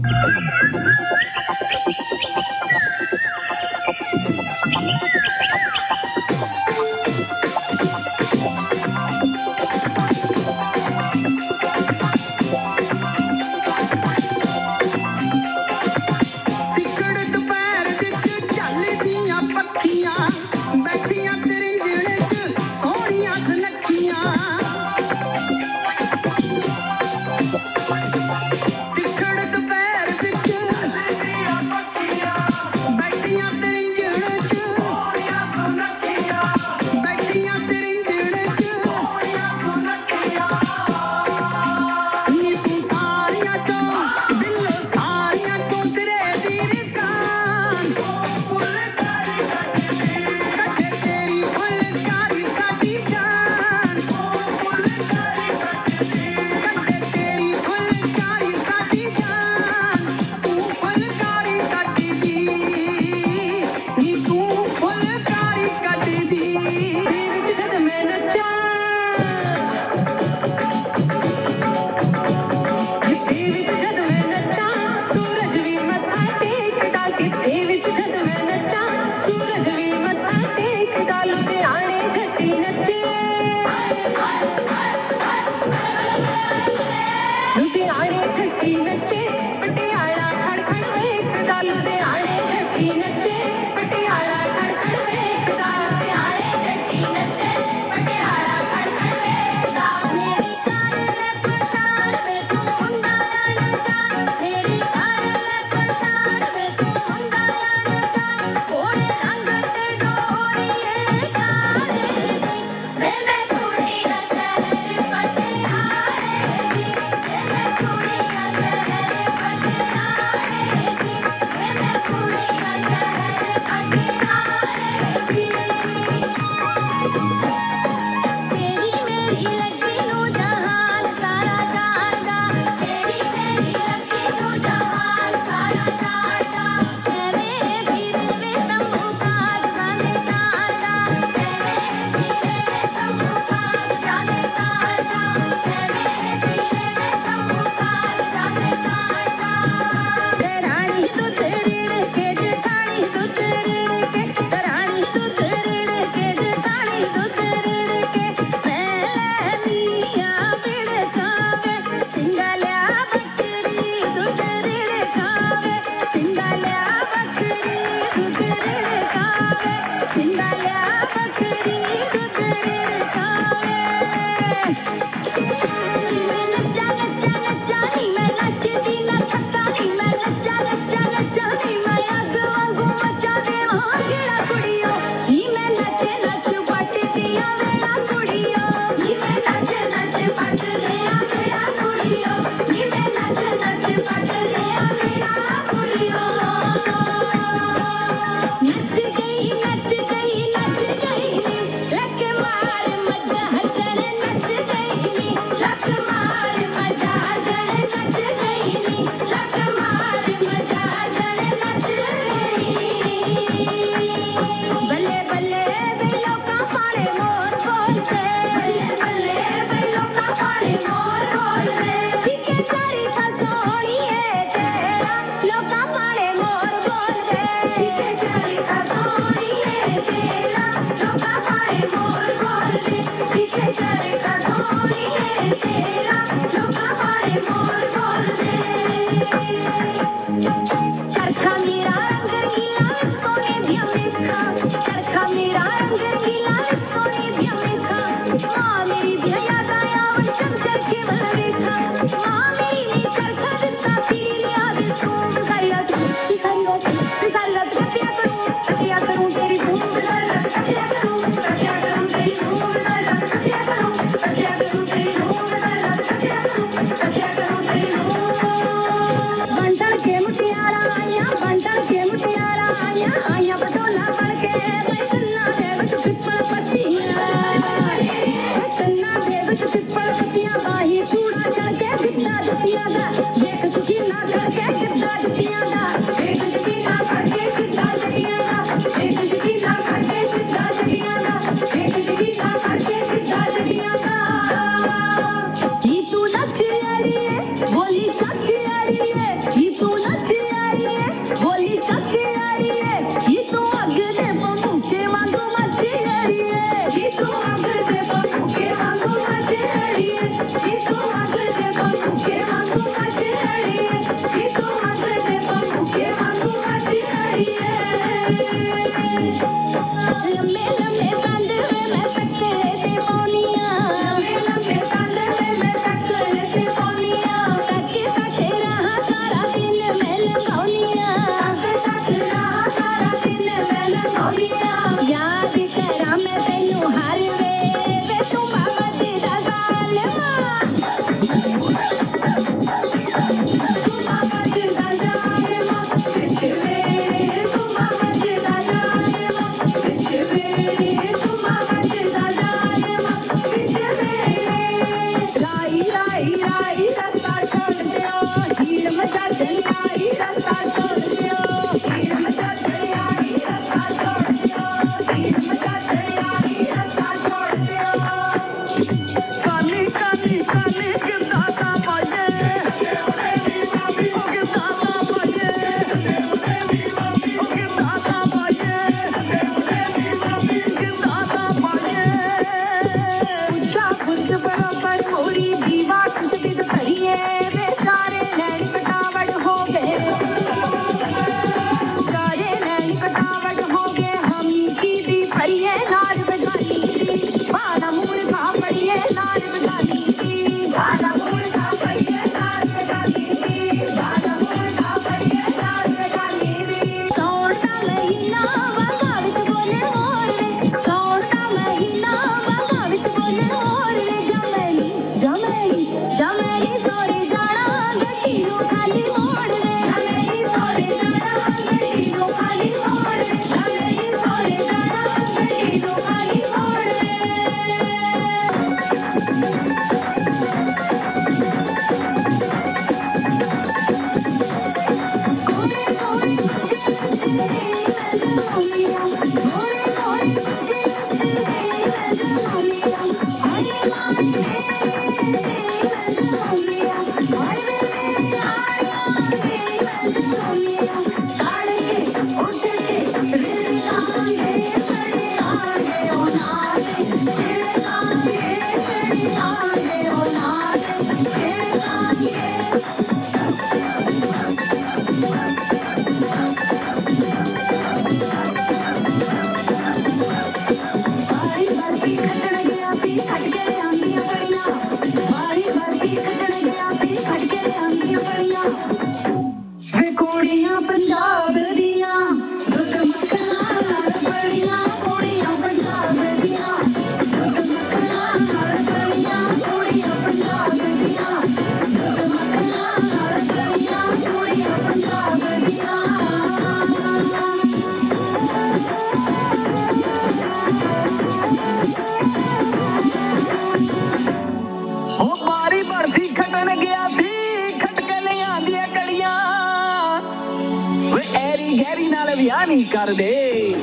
Thank you. come, you gotta come, you لا إله إلا الله Viviani Cardei.